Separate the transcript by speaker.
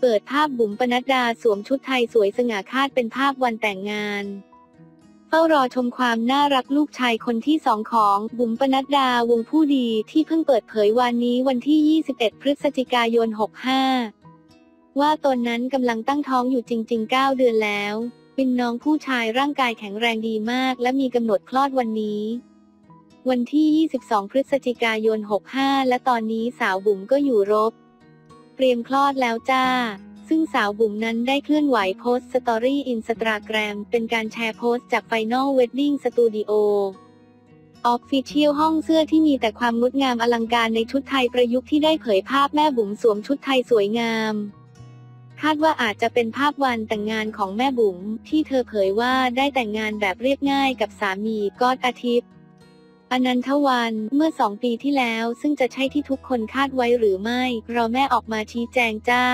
Speaker 1: เปิดภาพบุ๋มปนัดดาสวมชุดไทยสวยสง่าคาดเป็นภาพวันแต่งงาน เฝ้ารอชมความน่ารักลูกชายคนที่สองของบุ๋มปนัดดาวงผู้ดีที่เพิ่งเปิดเผยวันนี้วันที่ 21 พฤศจิกายน 65 ว่าตนนั้นกำลังตั้งท้องอยู่จริง ๆ 9 เดือนแล้วเป็นน้องผู้ชายร่างกายแข็งแรงดีมาก และมีกำหนดคลอดวันนี้วันที่ 22 พฤศจิกายน 65 และตอนนี้สาวบุ๋มก็อยู่รบ เตรียมคลอดแล้วจ้า ซึ่งสาวบุ๋มนั้นได้เคลื่อนไหวโพสต์ story อินสตาแกรมเป็นการแชร์โพสต์จาก Final Wedding Studio official ห้องเสื้อที่มีแต่ความงดงามอลังการในชุดไทยประยุกต์ที่ได้เผยภาพแม่บุ๋มสวมชุดไทยสวยงาม คาดว่าอาจจะเป็นภาพวันแต่งงานของแม่บุ๋มที่เธอเผยว่าได้แต่งงานแบบเรียบง่ายกับสามีกอดอาทิตย์ อนันทวันเมื่อสองปีที่แล้วซึ่งจะใช่ที่ทุกคนคาดไว้หรือไม่เราแม่ออกมาชี้แจงจ้า